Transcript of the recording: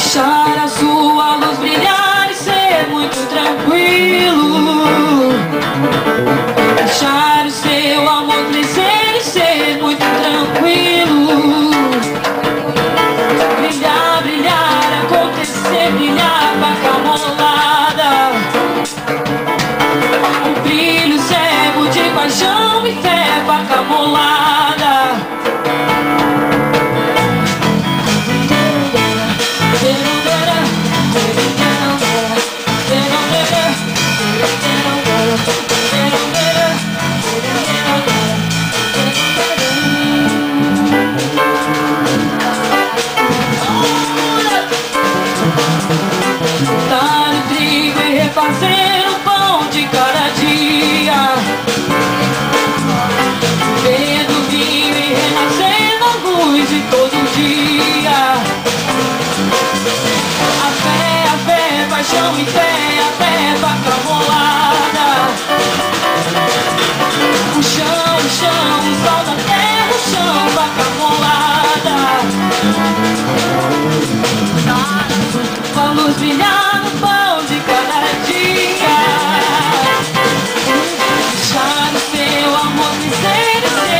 Deixar amor crescer e